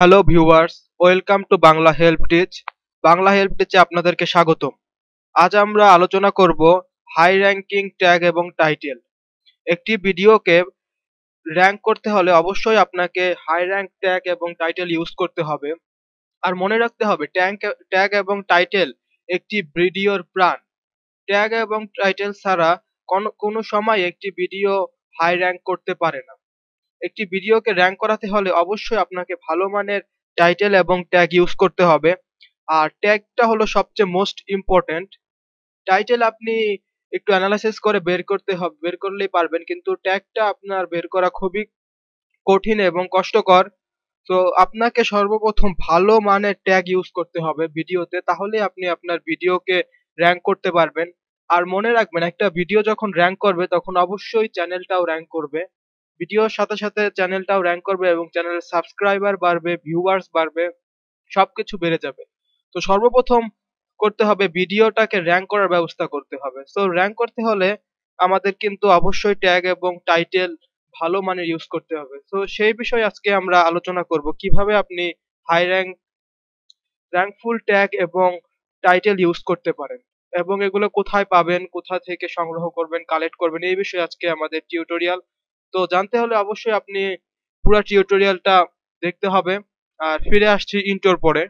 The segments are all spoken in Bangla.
Hello viewers welcome to Bangla help teach Bangla help টিচে আপনাদেরকে স্বাগতম। আজ আমরা আলোচনা করব হাই র্যাঙ্কিং ট্যাগ এবং টাইটেল একটি ভিডিওকে র্যাঙ্ক করতে হলে অবশ্যই আপনাকে হাই র্যাঙ্ক ট্যাগ এবং টাইটেল ইউজ করতে হবে। আর মনে রাখতে হবে ট্যাঙ্ক ট্যাগ এবং টাইটেল একটি ভিডিওর প্রাণ। ট্যাগ এবং টাইটেল ছাড়া কোনো সময় একটি ভিডিও হাই র্যাঙ্ক করতে পারে না। একটি ভিডিওকে র্যাঙ্ক করাতে হলে অবশ্যই আপনাকে ভালো মানের টাইটেল এবং ট্যাগ ইউজ করতে হবে। আর ট্যাগটা হলো সবচেয়ে মোস্ট ইম্পর্টেন্ট টাইটেল আপনি একটু অ্যানালাইসিস করে বের করতে হবে, বের করলেই পারবেন। কিন্তু ট্যাগটা আপনার বের করা খুবই কঠিন এবং কষ্টকর। তো আপনাকে সর্বপ্রথম ভালো মানের ট্যাগ ইউজ করতে হবে ভিডিওতে। তাহলে আপনি আপনার ভিডিওকে র্যাঙ্ক করতে পারবেন। আর মনে রাখবেন, একটা ভিডিও যখন র্যাঙ্ক করবে, তখন অবশ্যই চ্যানেলটাও র্যাঙ্ক করবে। ভিডিওর সাথে সাথে চ্যানেলটাও র্যাঙ্ক করবে এবং চ্যানেলের সাবস্ক্রাইবার বাড়বে ভিউয়ার্স বাড়বে, সবকিছু বেড়ে যাবে। তো সর্বপ্রথম করতে হবে ভিডিওটাকে র্যাঙ্ক করার ব্যবস্থা করতে হবে। সো র্যাঙ্ক করতে হলে আমাদের কিন্তু অবশ্যই ট্যাগ এবং টাইটেল ভালো মানের ইউজ করতে হবে। তো সেই বিষয়ে আজকে আমরা আলোচনা করব। কীভাবে আপনি হাই র্যাঙ্ক র্যাঙ্কফুল ট্যাগ এবং টাইটেল ইউজ করতে পারেন এবং এগুলো কোথায় পাবেন, কোথা থেকে সংগ্রহ করবেন কালেক্ট করবেন, এই বিষয়ে আজকে আমাদের টিউটোরিয়াল তো জানতে হলে অবশ্যই আপনি পুরো টিউটোরিয়ালটা দেখতে হবে। আর ফিরে আসছি ইন্টোর পরে।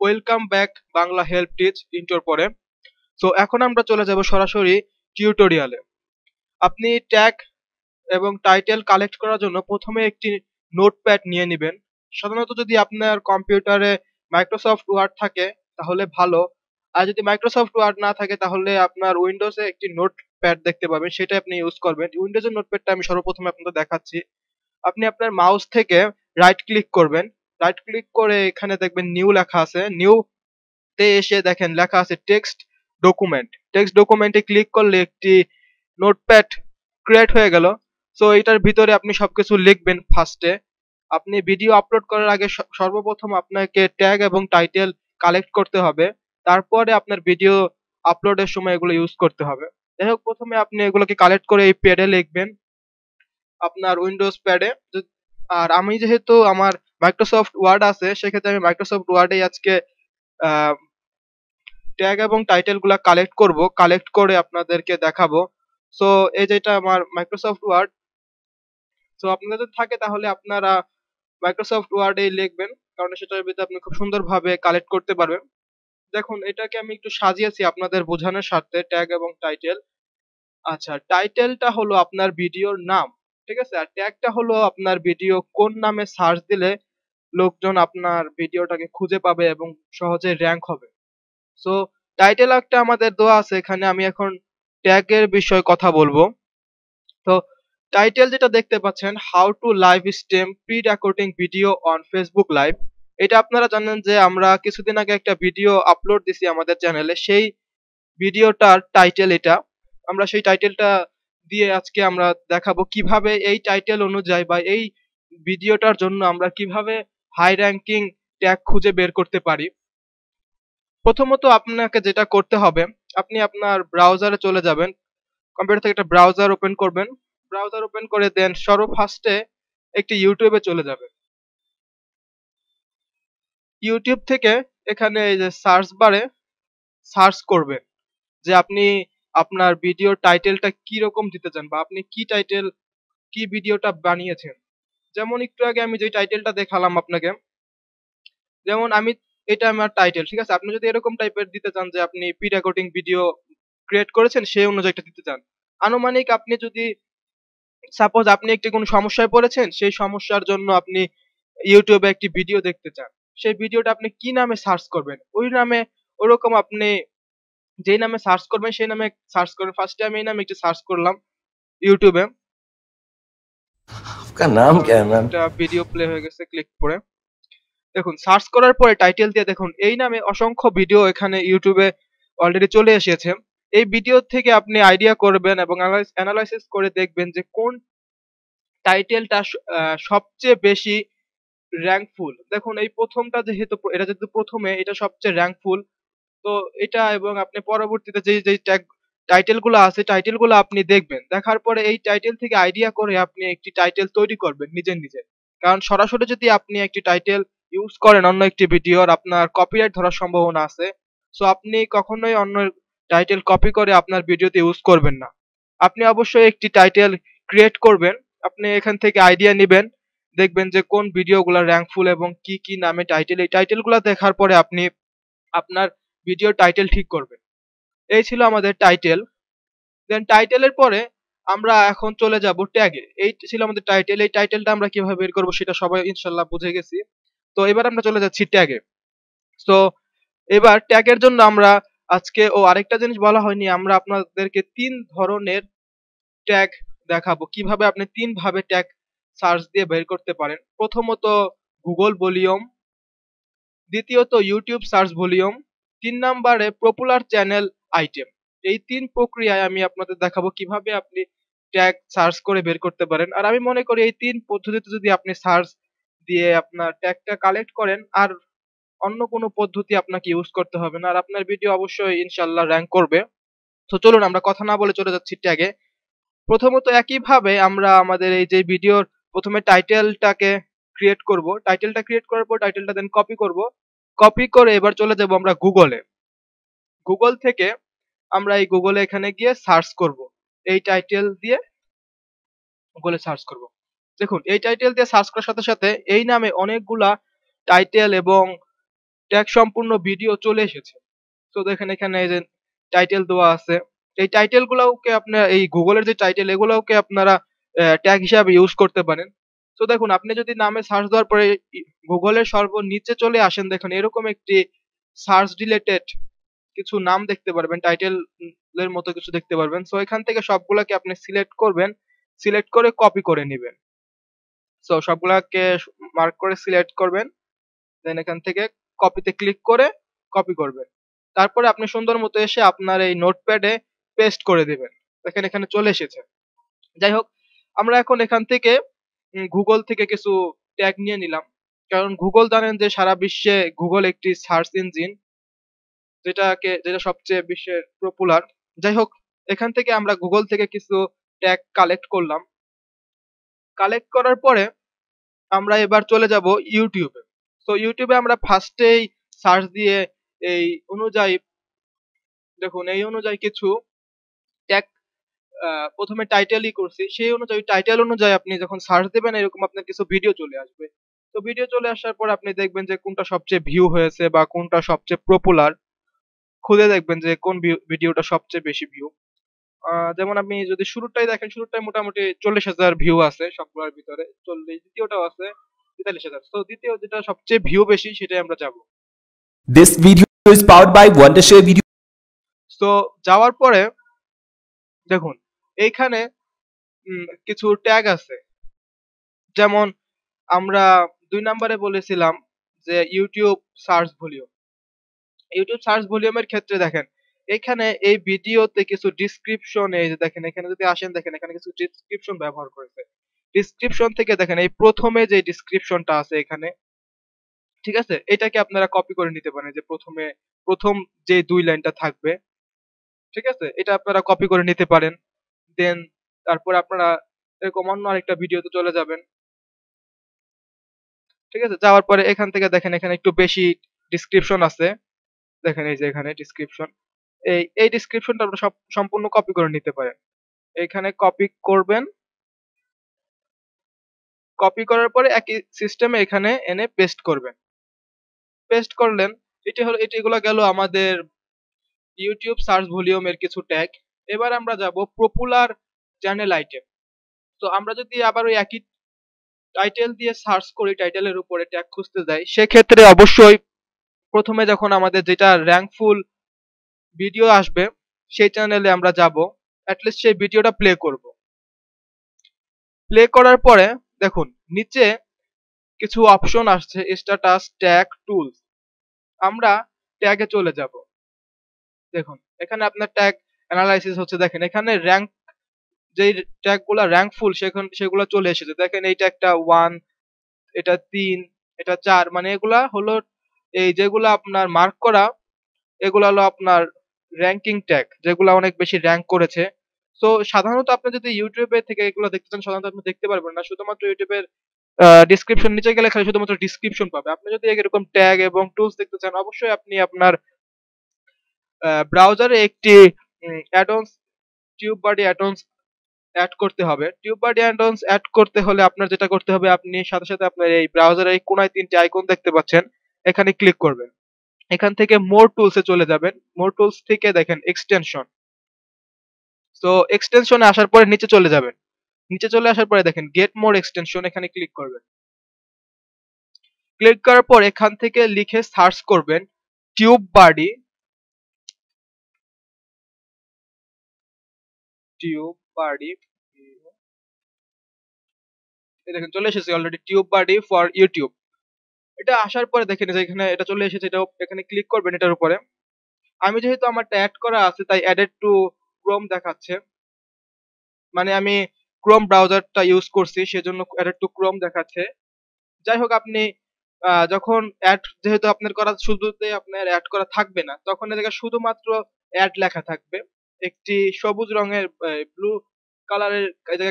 Welcome back Bangla help teach intro পরে। তো এখন আমরা চলে যাব সরাসরি টিউটোরিয়ালে আপনি ট্যাগ এবং টাইটেল কালেক্ট করার জন্য প্রথমে একটি নোটপ্যাড নিয়ে নেবেন। সাধারণত যদি আপনার কম্পিউটারে মাইক্রোসফট ওয়ার্ড থাকে তাহলে ভালো। আর যদি মাইক্রোসফট ওয়ার্ড না থাকে, তাহলে আপনার উইন্ডোজে একটি নোট প্যাড দেখতে পাবেন, সেটা আপনি ইউজ করবেন। উইন্ডোজের নোটপ্যাডটা আমি সর্বপ্রথমে আপনাদের দেখাচ্ছি। আপনি আপনার মাউস থেকে রাইট ক্লিক করবেন। রাইট ক্লিক করে এখানে দেখবেন নিউ লেখা আছে। নিউ তে এসে দেখেন লেখা আছে টেক্সট ডকুমেন্ট টেক্সট ডকুমেন্টে ক্লিক করলে একটি নোটপ্যাড ক্রিয়েট হয়ে গেল। সো এটার ভিতরে আপনি সবকিছু লিখবেন ফার্স্টে আপনি ভিডিও আপলোড করার আগে সর্বপ্রথম আপনাকে ট্যাগ এবং টাইটেল কালেক্ট করতে হবে। তারপরে আপনার ভিডিও আপলোডের সময় এগুলো ইউজ করতে হবে। যাই হোক, প্রথমে আপনি এগুলোকে কালেক্ট করে এই প্যাডে লিখবেন। আপনার উইন্ডোজ প্যাডে আর আমি যেহেতু আমার মাইক্রোসফট ওয়ার্ড আছে, সেক্ষেত্রে আমি মাইক্রোসফট ওয়ার্ডে আজকে ট্যাগ এবং টাইটেলগুলা কালেক্ট করব। কালেক্ট করে আপনাদেরকে দেখাবো। সো এই যেটা আমার মাইক্রোসফট ওয়ার্ড সো আপনাদের থাকে তাহলে আপনারা মাইক্রোসফট ওয়ার্ডে লিখবেন। কারণ সেটার ভিতরে আপনি খুব সুন্দরভাবে কালেক্ট করতে পারবেন। দেখুন, এটাকে আমি একটু সাজিয়েছি আপনাদের বোঝানোর স্বার্থে ট্যাগ এবং টাইটেল আচ্ছা টাইটেলটা হলো আপনার ভিডিওর নাম, ঠিক আছে? আর ট্যাগটা হলো আপনার ভিডিও কোন নামে সার্চ দিলে লোকজন আপনার ভিডিওটাকে খুঁজে পাবে এবং সহজে র্যাঙ্ক হবে। সো টাইটেল একটা আমাদের দেওয়া আছে, এখানে আমি এখন ট্যাগের বিষয়ে কথা বলব। তো টাইটেল যেটা দেখতে পাচ্ছেন how to live stream pre recording video on Facebook live এটা আপনারা জানেন যে আমরা কিছুদিন আগে একটা ভিডিও আপলোড দিছি আমাদের চ্যানেলে সেই ভিডিওটার টাইটেল এটা। আমরা সেই টাইটেলটা দিয়ে আজকে আমরা দেখাবো কীভাবে এই টাইটেল অনুযায়ী বা এই ভিডিওটার জন্য আমরা কীভাবে হাই র্যাঙ্কিং ট্যাগ খুঁজে বের করতে পারি। প্রথমত আপনাকে যেটা করতে হবে, আপনি আপনার ব্রাউজারে চলে যাবেন। কম্পিউটার থেকে একটা ব্রাউজার ওপেন করবেন। ব্রাউজার ওপেন করে দেন সর্বফার্স্টে একটি ইউটিউবে চলে যাবেন। ইউটিউব থেকে এখানে এই যে সার্চ বারে সার্চ করবেন যে আপনি আপনার ভিডিওর টাইটেলটা কি রকম দিতে চান বা আপনি কি টাইটেল কি ভিডিওটা বানিয়েছেন। যেমন একটু আগে আমি যে টাইটেলটা দেখালাম আপনাকে, যেমন আমি, এটা আমার টাইটেল ঠিক আছে? আপনি যদি এরকম টাইপের দিতে চান যে আপনি প্রি রেকর্ডিং ভিডিও ক্রিয়েট করেছেন, সেই অনুযায়ী একটা দিতে চান। আনুমানিক আপনি যদি সাপোজ আপনি একটি কোনো সমস্যায় পড়েছেন, সেই সমস্যার জন্য আপনি ইউটিউবে একটি ভিডিও দেখতে চান। সেই ভিডিওটা আপনি কি নামে সার্চ করবেন ওই নামে ওরকম আপনি যেই নামে সার্চ করবেন সেই নামে সার্চ করবেন ফার্স্টে আমি এই নামে একটু সার্চ করলাম ইউটিউবে आपका नाम क्या है मैम একটা ভিডিও প্লে হয়ে গেছে ক্লিক করে দেখুন সার্চ করার পরে টাইটেল দিয়ে দেখুন এই নামে অসংখ্য ভিডিও এখানে ইউটিউবে অলরেডি চলে এসেছে এই ভিডিও থেকে আপনি আইডিয়া করবেন এবং অ্যানালাইসিস করে দেখবেন যে কোন টাইটেলটা সবচেয়ে বেশি র্যাঙ্কফুল দেখুন, এই প্রথমটা যেহেতু, এটা যেহেতু প্রথমে, এটা সবচেয়ে র্যাঙ্কফুল তো এটা এবং আপনি পরবর্তীতে যে যে ট্যাগ টাইটেলগুলো আছে টাইটেলগুলো আপনি দেখবেন। দেখার পরে এই টাইটেল থেকে আইডিয়া করে আপনি একটি টাইটেল তৈরি করবেন নিজের নিজে কারণ সরাসরি যদি আপনি একটি টাইটেল ইউজ করেন অন্য একটি ভিডিওর আপনার কপিরাইট ধরার সম্ভাবনা আছে। সো আপনি কখনোই অন্য টাইটেল কপি করে আপনার ভিডিওতে ইউজ করবেন না। আপনি অবশ্যই একটি টাইটেল ক্রিয়েট করবেন। আপনি এখান থেকে আইডিয়া নেবেন। দেখবেন যে কোন ভিডিওগুলো র্যাঙ্কফুল এবং কি কি নামে টাইটেল এই টাইটেলগুলো দেখার পরে আপনি আপনার ভিডিও টাইটেল ঠিক করবেন। এই ছিল আমাদের টাইটেল দেন টাইটেলের পরে আমরা এখন চলে যাব ট্যাগে এই ছিল আমাদের টাইটেল এই টাইটেলটা আমরা কীভাবে বের করব সেটা সবাই ইনশাল্লাহ বুঝে গেছি। তো এবার আমরা চলে যাচ্ছি ট্যাগে তো এবার ট্যাগের জন্য আমরা আজকে ও আরেকটা জিনিস বলা হয়নি, আমরা আপনাদেরকে তিন ধরনের ট্যাগ দেখাবো। কীভাবে আপনি তিন ভাবে ট্যাগ সার্চ দিয়ে বের করতে পারেন। প্রথমত গুগল ভলিউম দ্বিতীয়ত ইউটিউব সার্চ ভলিউম তিন নাম্বারে পপুলার চ্যানেল আইটেম এই তিন প্রক্রিয়ায় আমি আপনাদের দেখাবো কীভাবে আপনি ট্যাগ সার্চ করে বের করতে পারেন। আর আমি মনে করি এই তিন পদ্ধতিতে যদি আপনি সার্চ দিয়ে আপনার ট্যাগটা কালেক্ট করেন, আর অন্য কোনো পদ্ধতি আপনাকে ইউজ করতে হবে না। আর আপনার ভিডিও অবশ্যই ইনশাল্লাহ র্যাঙ্ক করবে। তো চলুন আমরা কথা না বলে চলে যাচ্ছি ট্যাগে প্রথমত একইভাবে আমরা আমাদের এই যে ভিডিওর প্রথমে টাইটেলটাকে ক্রিয়েট করব। টাইটেলটা ক্রিয়েট করার পর টাইটেলটা দেন কপি করব। কপি করে এবার চলে যাব আমরা গুগলে গুগল থেকে আমরা এই গুগলে এখানে গিয়ে সার্চ করব। এই টাইটেল দিয়ে গুগলে সার্চ করব। দেখুন, এই টাইটেল দিয়ে সার্চ করার সাথে সাথে এই নামে অনেকগুলা টাইটেল এবং ট্যাগ সম্পূর্ণ ভিডিও চলে এসেছে। তো দেখেন এখানে এই যে টাইটেল দেওয়া আছে। এই টাইটেল গুলোকে আপনার, এই গুগলের যে টাইটেল এগুলোকে আপনারা ট্যাগ হিসাবে ইউজ করতে পারেন। তো দেখুন, আপনি যদি নামে সার্চ দেওয়ার পরে গুগলের সর্বনিচে চলে আসেন, দেখুন, এরকম একটি সার্চ রিলেটেড কিছু নাম দেখতে পারবেন টাইটেল এর মতো কিছু দেখতে পারবেন। সো এখান থেকে সবগুলোকে আপনি সিলেক্ট করবেন সিলেক্ট করে কপি করে নেবেন। সো সবগুলাকে মার্ক করে সিলেক্ট করবেন দেন এখান থেকে কপিতে ক্লিক করে কপি করবেন। তারপরে আপনি সুন্দর মতো এসে আপনার এই নোটপ্যাডে পেস্ট করে দেবেন। দেখেন, এখানে চলে এসেছে। যাই হোক আমরা এখন এখান থেকে গুগল থেকে কিছু ট্যাগ নিয়ে নিলাম। কারণ গুগল জানেন যে সারা বিশ্বে গুগল একটি সার্চ ইঞ্জিন যেটাকে, যেটা সবচেয়ে বিশ্বের পপুলার যাই হোক, এখান থেকে আমরা গুগল থেকে কিছু ট্যাগ কালেক্ট করলাম। কালেক্ট করার পরে আমরা এবার চলে যাব ইউটিউবে তো ইউটিউবে আমরা ফার্স্টেই সার্চ দিয়ে এই অনুযায়ী, দেখুন, এই অনুযায়ী কিছু ট্যাগ প্রথমে টাইটেলই করছি। সেই অনুযায়ী টাইটেল অনুযায়ী আপনি যখন সার্চ দেবেন এরকম আপনার কিছু ভিডিও চলে আসবে। তো ভিডিও চলে আসার পর আপনি দেখবেন যে কোনটা সবচেয়ে ভিউ হয়েছে বা কোনটা সবচেয়ে পপুলার খুঁজে দেখবেন যে কোন ভিডিওটা সবচেয়ে বেশি ভিউ যেমন আপনি যদি শুরুটাই দেখেন শুরুটাই মোটামুটি চল্লিশ হাজার ভিউ আছে সবগুলোর ভিতরে। চল্লিশ দ্বিতীয়টাও আছে তেতাল্লিশ হাজার। তো দ্বিতীয় যেটা সবচেয়ে ভিউ বেশি সেটাই আমরা যাব। Video is powered by Wondershare Video. তো যাওয়ার পরে দেখুন এইখানে কিছু ট্যাগ আছে। যেমন আমরা দুই নম্বরে বলেছিলাম যে YouTube search volume YouTube search ভলিউমের ক্ষেত্রে দেখেন এখানে এই ভিডিওতে কিছু ডিসক্রিপশন এই যে দেখেন, এখানে যদি আসেন দেখেন, এখানে কিছু ডিসক্রিপশন ব্যবহার করেছে। ডিসক্রিপশন থেকে দেখেন, এই প্রথমে যে ডিসক্রিপশনটা আছে এখানে, ঠিক আছে? এটাকে আপনারা কপি করে নিতে পারেন যে প্রথমে, প্রথম যে দুই লাইনটা থাকবে, ঠিক আছে? এটা আপনারা কপি করে নিতে পারেন। দেন, তারপর আপনারা এরকম অন্য আরেকটা ভিডিওতে চলে যাবেন। ঠিক আছে? যাওয়ার পরে এখান থেকে দেখেন, এখানে একটু বেশি ডিসক্রিপশন আছে। দেখেন, এই যে এখানে ডিসক্রিপশন এই এই ডিসক্রিপশনটা আপনারা সব, সম্পূর্ণ কপি করে নিতে পারেন। এখানে কপি করবেন। কপি করার পরে একই সিস্টেমে এখানে এনে পেস্ট করবেন। পেস্ট করলেন। এটি হলো এটিগুলো গেল আমাদের ইউটিউব সার্চ ভলিউমের কিছু ট্যাগ এবার আমরা যাব পপুলার চ্যানেল আইটেম তো আমরা যদি আবার ওই একই টাইটেল দিয়ে সার্চ করি টাইটেলের উপরে ট্যাগ খুঁজতে যাই, সেক্ষেত্রে অবশ্যই প্রথমে যখন আমাদের যেটা র্যাঙ্কফুল ভিডিও আসবে, সেই চ্যানেলে আমরা যাব। অ্যাটলিস্ট সেই ভিডিওটা প্লে করব। প্লে করার পরে দেখুন, নিচে কিছু অপশন আসছে স্ট্যাটাস ট্যাগ টুলস আমরা ট্যাগে চলে যাব। দেখুন, এখানে আপনার ট্যাগ অ্যানালাইসিস হচ্ছে, দেখেন এখানে র্যাঙ্ক যেই ট্যাগগুলো র্যাঙ্কফুল সেখান, সেগুলো চলে এসেছে। দেখেন এইটা একটা ওয়ান এটা তিন, এটা চার মানে এগুলা হলো এই যেগুলো আপনার মার্ক করা, এগুলো হলো আপনার র্যাঙ্কিং ট্যাগ যেগুলো অনেক বেশি র্যাঙ্ক করেছে। তো সাধারণত আপনি যদি ইউটিউবে থেকে এগুলো দেখতে চান, সাধারণত আপনি দেখতে পারবেন না। শুধুমাত্র ইউটিউবের ডিসক্রিপশন নিচে গেলে খালি শুধুমাত্র ডিসক্রিপশন পাবে। আপনি যদি এরকম ট্যাগ এবং টুলস দেখতে চান, অবশ্যই আপনি আপনার ব্রাউজারে একটি add-ons TubeBuddy add-ons add করতে হবে। টিউব বডি অ্যাডন্স অ্যাড করতে হলে আপনার যেটা করতে হবে, আপনি সাথে সাথে আপনার এই ব্রাউজারে এই কোনায় তিনটি আইকন দেখতে পাচ্ছেন। এখানে ক্লিক করবেন। এখান থেকে মোর টুলসে চলে যাবেন। মোর টুলস থেকে দেখেন এক্সটেনশন তো এক্সটেনশনে আসার পরে নিচে চলে যাবেন। নিচে চলে আসার পরে দেখেন গেট মোর এক্সটেনশন এখানে ক্লিক করবেন। ক্লিক করার পর এখান থেকে লিখে সার্চ করবেন টিউব বাডি টিউব বাডি দেখেন, চলে এসেছে already TubeBuddy for YouTube এটা আসার পরে দেখেন যে এখানে এটা চলে এসেছে এটা এখানে ক্লিক করবেন এটার উপরে। আমি যেহেতু আমারটা অ্যাড করা আছে, তাই অ্যাডেড টু ক্রোম দেখাচ্ছে। মানে আমি ক্রোম ব্রাউজারটা ইউজ করছি, সেজন্য অ্যাডেড টু ক্রোম দেখাচ্ছে। যাই হোক, আপনি যখন অ্যাড যেহেতু আপনার করা শুধুতে আপনার অ্যাড করা থাকবে না, তখন এদিকে শুধুমাত্র অ্যাড লেখা থাকবে। একটি সবুজ রঙের ব্লু কালারের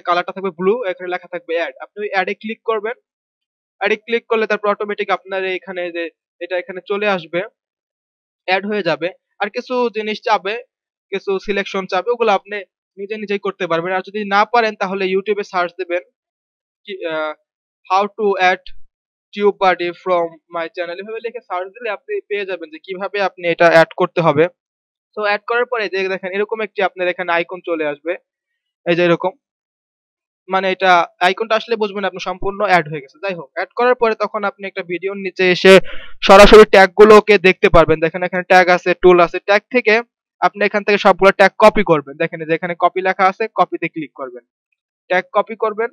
কালারটা থাকবে ব্লু এখানে লেখা থাকবে অ্যাড আপনি ওই অ্যাডে ক্লিক করবেন। অ্যাডে ক্লিক করলে তারপর অটোমেটিক আপনার এখানে যে, এটা এখানে চলে আসবে। অ্যাড হয়ে যাবে। আর কিছু জিনিস চাবে কিছু সিলেকশন চাবে ওগুলো আপনি নিজে নিজেই করতে পারবেন। আর যদি না পারেন তাহলে ইউটিউবে সার্চ দেবেন। How to add TubeBuddy from my channel এভাবে লিখে সার্চ দিলে আপনি পেয়ে যাবেন যে কীভাবে আপনি এটা অ্যাড করতে হবে। তো অ্যাড করার পরে যে দেখেন, এরকম একটি আপনার এখানে আইকন চলে আসবে। এই যে এরকম। মানে এটা আইকনটা আসলে বুঝবেন আপনি সম্পূর্ণ অ্যাড হয়ে গেছে। যাই হোক অ্যাড করার পরে তখন আপনি একটা ভিডিওর নিচে এসে সরাসরি ট্যাগ গুলোকে দেখতে পারবেন। দেখেন, এখানে ট্যাগ আছে টুল আছে। ট্যাগ থেকে আপনি এখান থেকে সবগুলো ট্যাগ কপি করবেন। দেখেন যে এখানে কপি লেখা আছে কপিতে ক্লিক করবেন। ট্যাগ কপি করবেন।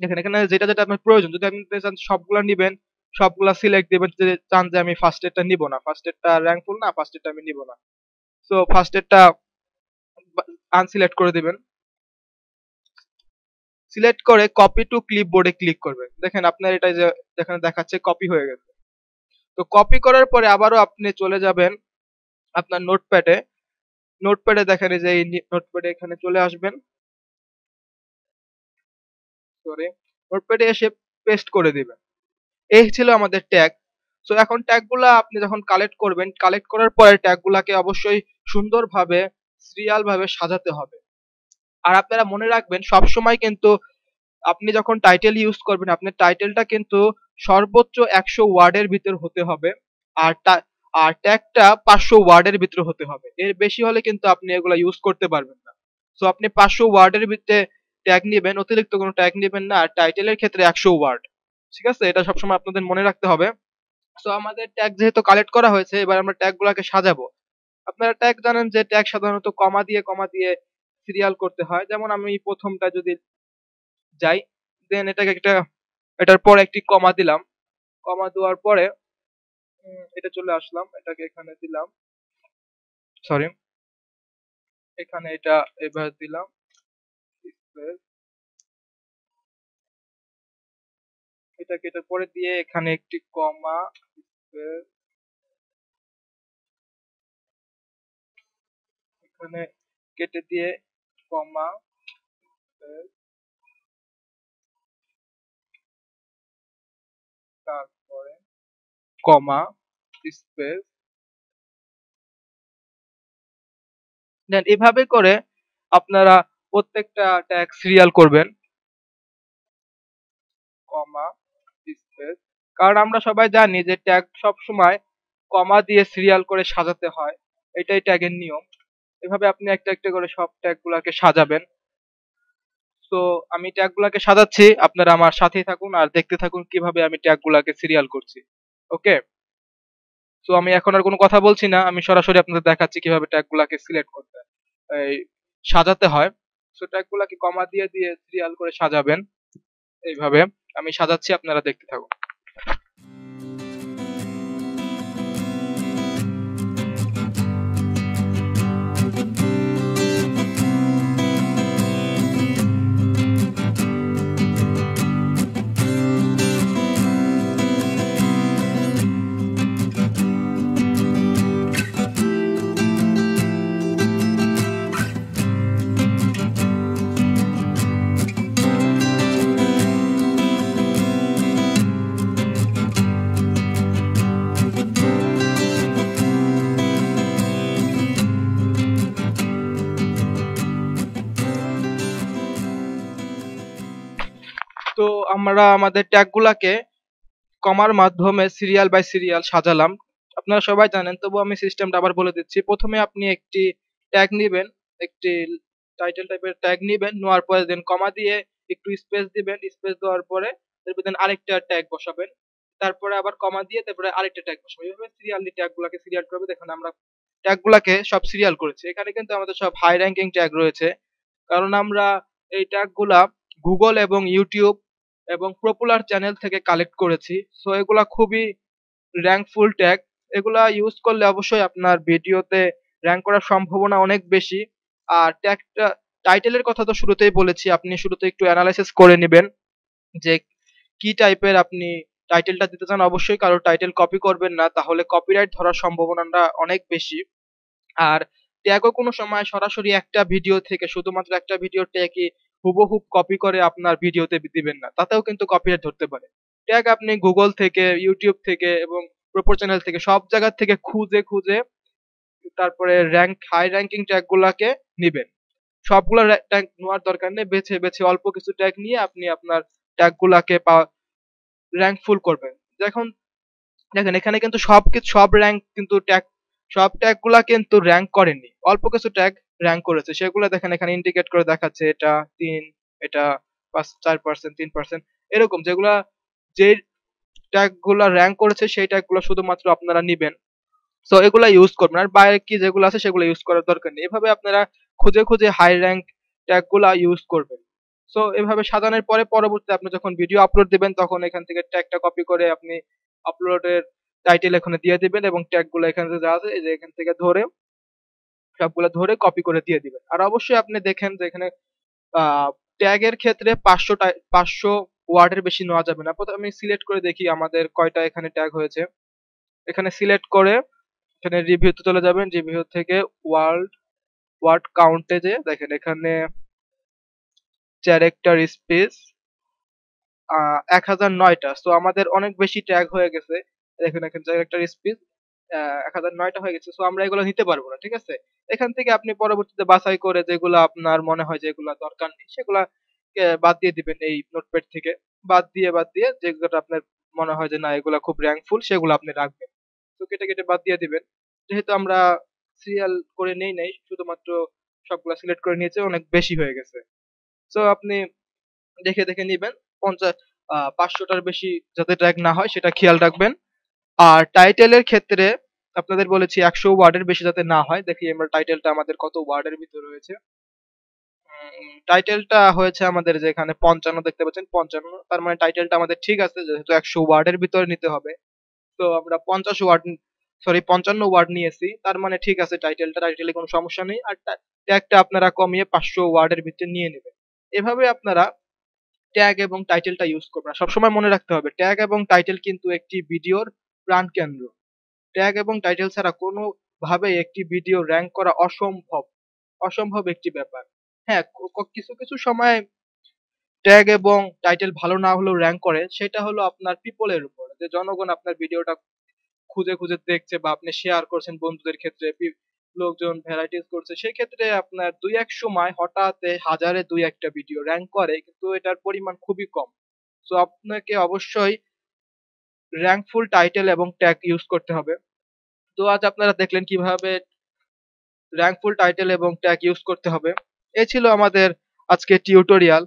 দেখেন, এখানে যেটা যেটা আপনার প্রয়োজন, যদি আপনি চান সবগুলো নিবেন, সবগুলা সিলেক্ট দিবেন চান যে আমি ফার্স্ট এডটা নিব না। ফার্স্ট এডটা র্যাঙ্কফুল না ফার্স্ট এডটা আমি নিব না। সো ফার্স্ট এডটা আনসিলেক্ট করে দিবেন। সিলেক্ট করে কপি টু ক্লিপবোর্ডে ক্লিক করবেন। দেখেন আপনার এটা যে এখানে দেখাচ্ছে কপি হয়ে গেছে। তো কপি করার পরে আবারও আপনি চলে যাবেন আপনার নোটপ্যাডে নোটপ্যাডে দেখেন যে, এই নোটপ্যাডে এখানে চলে আসবেন। সরি নোটপ্যাডে এসে পেস্ট করে দিবেন। এই ছিল আমাদের ট্যাগ সো এখন ট্যাগগুলা আপনি যখন কালেক্ট করবেন কালেক্ট করার পরে ট্যাগগুলাকে অবশ্যই সুন্দরভাবে সিরিয়াল ভাবে সাজাতে হবে। আর আপনারা মনে রাখবেন সব সময় কিন্তু আপনি যখন টাইটেল ইউজ করবেন, আপনার টাইটেলটা কিন্তু সর্বোচ্চ একশো ওয়ার্ডের ভিতর হতে হবে আর আর ট্যাগটা পাঁচশো ওয়ার্ডের ভিতরে হতে হবে। এর বেশি হলে কিন্তু আপনি এগুলো ইউজ করতে পারবেন না। সো আপনি পাঁচশো ওয়ার্ডের ভিতরে ট্যাগ নেবেন, অতিরিক্ত কোনো ট্যাগ নেবেন না আর টাইটেলের ক্ষেত্রে একশো ওয়ার্ড। ঠিক আছে? এটা সবসময় আপনাদের মনে রাখতে হবে। সো আমাদের ট্যাগ যেহেতু কালেক্ট করা হয়েছে, এবার আমরা ট্যাগগুলোকে সাজাবো। আপনারা ট্যাগ জানেন যে ট্যাগ সাধারণত কমা দিয়ে কমা দিয়ে সিরিয়াল করতে হয়। যেমন আমি প্রথমটা যদি যাই দেন এটাকে একটা, এটার পর একটি কমা দিলাম। কমা দেওয়ার পরে এটা চলে আসলাম। এটাকে এখানে দিলাম। সরি এখানে এটা এবার দিলাম। এটাকে এটার পরে দিয়ে এখানে একটি কমা এখানে কেটে দিয়ে কমা, তারপরে কমা, স্পেস। দেন এভাবে করে আপনারা প্রত্যেকটা ট্যাগ সিরিয়াল করবেন। Comma, space. কারণ আমরা সবাই জানি যে ট্যাগ সব সময় কমা দিয়ে সিরিয়াল করে সাজাতে হয়। এটাই ট্যাগের নিয়ম। এভাবে আপনি একটা একটা করে সব ট্যাগ ট্যাগগুলোকে সাজাবেন। তো আমি ট্যাগগুলোকে সাজাচ্ছি, আপনারা আমার সাথেই থাকুন আর দেখতে থাকুন কীভাবে আমি ট্যাগগুলোকে সিরিয়াল করছি। ওকে তো আমি এখন আর কোনো কথা বলছি না, আমি সরাসরি আপনাদের দেখাচ্ছি কীভাবে ট্যাগগুলোকে সিলেক্ট করতে এই, সাজাতে হয়। সো ট্যাগগুলোকে কমা দিয়ে দিয়ে সিরিয়াল করে সাজাবেন। এইভাবে আমি সাজাচ্ছি, আপনারা দেখতে থাকুন। আমরা আমাদের ট্যাগগুলাকে কমার মাধ্যমে সিরিয়াল বাই সিরিয়াল সাজালাম। আপনারা সবাই জানেন, তবু আমি সিস্টেমটা আবার বলে দিচ্ছি। প্রথমে আপনি একটি ট্যাগ নিবেন, একটি টাইটেল টাইপের ট্যাগ নিবেন, নেওয়ার পরে দেন কমা দিয়ে একটু স্পেস দিবেন। স্পেস দেওয়ার পরে তারপর দেন আরেকটা ট্যাগ বসাবেন। তারপরে আবার কমা দিয়ে তারপরে আরেকটা ট্যাগ বসাবেন। এইভাবে সিরিয়ালি ট্যাগগুলোকে সিরিয়াল করবে। দেখুন, আমরা ট্যাগগুলোকে সব সিরিয়াল করেছি। এখানে কিন্তু আমাদের সব হাই র্যাঙ্কিং ট্যাগ রয়েছে। কারণ আমরা এই ট্যাগগুলা গুগল এবং ইউটিউব এবং পপুলার চ্যানেল থেকে কালেক্ট করেছি। সো এগুলা খুবই র্যাঙ্কফুল ট্যাগ এগুলা ইউজ করলে অবশ্যই আপনার ভিডিওতে র্যাঙ্ক করার সম্ভাবনা অনেক বেশি। আর ট্যাগটা টাইটেলের কথা তো শুরুতেই বলেছি, আপনি শুরুতে একটু অ্যানালাইসিস করে নেবেন যে কি টাইপের আপনি টাইটেলটা দিতে চান। অবশ্যই কারও টাইটেল কপি করবেন না, তাহলে কপিরাইট ধরার সম্ভাবনাটা অনেক বেশি। আর ট্যাগও কোনো সময় সরাসরি একটা ভিডিও থেকে, শুধুমাত্র একটা ভিডিও ট্যাগই হুবহুব কপি করে আপনার ভিডিওতে দিবেন না। তাতেও কিন্তু কপিরাইট ধরতে পারে। ট্যাগ আপনি গুগল থেকে ইউটিউব থেকে এবং প্রপর চ্যানেল থেকে সব জায়গা থেকে খুঁজে খুঁজে তারপরে র্যাঙ্ক হাই র্যাঙ্কিং ট্যাগ গুলাকে নিবেন। সবগুলো ট্যাগ নেওয়ার দরকার নেই। বেছে বেছে অল্প কিছু ট্যাগ নিয়ে আপনি আপনার ট্যাগ গুলাকে র্যাঙ্ক ফুল করবেন। দেখুন, দেখেন, এখানে কিন্তু সব কিছু সব র্যাঙ্ক কিন্তু ট্যাগ সব ট্যাগগুলা কিন্তু র্যাঙ্ক করেনি অল্প কিছু ট্যাগ র্যাঙ্ক করেছে। সেগুলো দেখেন এখানে ইন্ডিকেট করে দেখাচ্ছে এটা তিন, এটা পাঁচ, চার পার্সেন্ট তিন পার্সেন্ট এরকম যেগুলা যে ট্যাগগুলা র্যাঙ্ক করেছে সেই ট্যাগগুলো শুধুমাত্র আপনারা নিবেন। সো এগুলা ইউজ করবেন। আর বাইরে কি যেগুলো আছে সেগুলো ইউজ করার দরকার নেই। এভাবে আপনারা খুঁজে খুঁজে হাই র্যাঙ্ক ট্যাগগুলা ইউজ করবেন। সো এভাবে সাজানোর পরে পরবর্তীতে আপনি যখন ভিডিও আপলোড দিবেন, তখন এখান থেকে ট্যাগটা কপি করে আপনি আপলোডের টাইটেল এখানে দিয়ে দিবেন এবং ট্যাগগুলো এখানে যা আছে, এই যে এখান থেকে ধরে সবগুলো ধরে কপি করে দিয়ে দিবেন। আর অবশ্যই আপনি দেখেন যে এখানে ট্যাগের ক্ষেত্রে পাঁচশো পাঁচশো ওয়ার্ডের বেশি নেওয়া যাবে না। প্রথমে আমি সিলেক্ট করে দেখি আমাদের কয়টা এখানে ট্যাগ হয়েছে। এখানে সিলেক্ট করে এখানে রিভিউতে চলে যাবেন। রিভিউ থেকে ওয়ার্ল্ড ওয়ার্ড কাউন্টে যে, দেখেন এখানে ক্যারেক্টার স্পেস এক হাজার নয়টা। সো আমাদের অনেক বেশি ট্যাগ হয়ে গেছে। দেখেন এখানে ক্যারেক্টার স্পেস এক হাজার নয়টা হয়ে গেছে সো আমরা এগুলো নিতে পারব না, ঠিক আছে? এখান থেকে আপনি পরবর্তীতে বাছাই করে যেগুলো আপনার মনে হয় যে এগুলো দরকার নেই, সেগুলা বাদ দিয়ে দিবেন এই নোটপ্যাড থেকে। বাদ দিয়ে বাদ দিয়ে যেগুলো আপনার মনে হয় যে না, এগুলা খুব র্যাঙ্কফুল সেগুলো আপনি রাখবেন। তো কেটে কেটে বাদ দিয়ে দিবেন। যেহেতু আমরা সিরিয়াল করে নেই নাই, শুধুমাত্র সবগুলো সিলেক্ট করে নিয়েছে, অনেক বেশি হয়ে গেছে। সো আপনি দেখে দেখে নিবেন পঞ্চাশ পাঁচশোটার বেশি যাতে ট্র্যাক না হয়, সেটা খেয়াল রাখবেন। আর টাইটেলের ক্ষেত্রে আপনাদের বলেছি একশো ওয়ার্ডের বেশি যাতে না হয়, দেখি আমরা টাইটেলটা আমাদের কত ওয়ার্ডের ভিতরে রয়েছে। টাইটেলটা হয়েছে আমাদের যে এখানে পঞ্চান্ন দেখতে পাচ্ছেন, পঞ্চান্ন, তার মানে টাইটেলটা আমাদের ঠিক আছে, যেহেতু একশো ওয়ার্ডের ভিতরে নিতে হবে। তো আমরা পঞ্চাশ ওয়ার্ড সরি পঞ্চান্ন ওয়ার্ড নিয়েছি, তার মানে ঠিক আছে টাইটেলটা টাইটেলে কোনো সমস্যা নেই, আর ট্যাগটা আপনারা কমিয়ে পাঁচশো ওয়ার্ডের ভিতরে নিয়ে নেবেন। এভাবে আপনারা ট্যাগ এবং টাইটেলটা ইউজ করবেন। সবসময় মনে রাখতে হবে ট্যাগ এবং টাইটেল কিন্তু একটি ভিডিওর প্রাণ কেন্দ্র। ট্যাগ এবং টাইটেল ছাড়া কোনো ভাবে একটি ভিডিও র্যাঙ্ক করা অসম্ভব অসম্ভব একটি ব্যাপার। হ্যাঁ কিছু কিছু সময় ট্যাগ এবং টাইটেল ভালো না হলেও র্যাঙ্ক করে, সেটা হলো আপনার পিপলের উপর। যে জনগণ আপনার ভিডিওটা খুঁজে খুঁজে দেখছে বা আপনি শেয়ার করছেন বন্ধুদের ক্ষেত্রে লোকজন ভ্যারাইটিস করছে সেই ক্ষেত্রে আপনার দুই এক সময় হঠাৎ হাজারে দুই একটা ভিডিও র্যাঙ্ক করে, কিন্তু এটার পরিমাণ খুবই কম। তো আপনাকে অবশ্যই র্যাঙ্কফুল টাইটেল এবং ট্যাগ ইউজ করতে হবে। তো আজ আপনারা দেখলেন কীভাবে র্যাঙ্কফুল টাইটেল এবং ট্যাগ ইউজ করতে হবে। এ ছিল আমাদের আজকে টিউটোরিয়াল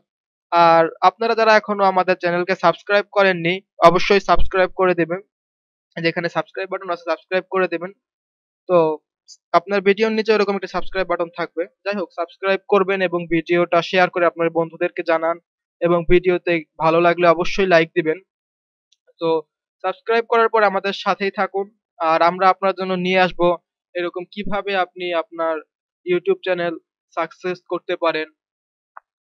আর আপনারা যারা এখনও আমাদের চ্যানেলকে সাবস্ক্রাইব করেননি, অবশ্যই সাবস্ক্রাইব করে দেবেন। যেখানে সাবস্ক্রাইব বাটন আছে সাবস্ক্রাইব করে দেবেন। তো আপনার ভিডিওর নিচে এরকম একটা সাবস্ক্রাইব বাটন থাকবে। যাই হোক সাবস্ক্রাইব করবেন এবং ভিডিওটা শেয়ার করে আপনার বন্ধুদেরকে জানান এবং ভিডিওতে ভালো লাগলে অবশ্যই লাইক দিবেন। তো সাবস্ক্রাইব করার পর আমাদের সাথেই থাকুন। আর আমরা আপনার জন্য নিয়ে আসব এরকম কীভাবে আপনি আপনার ইউটিউব চ্যানেল সাকসেস করতে পারেন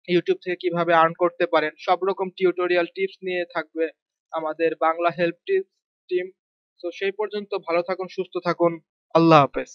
ইউটিউব থেকে কীভাবে আর্ন করতে পারেন, সব রকম টিউটোরিয়াল টিপস নিয়ে থাকবে আমাদের বাংলা হেল্প টিপস টিম তো সেই পর্যন্ত ভালো থাকুন, সুস্থ থাকুন। আল্লাহ হাফেজ।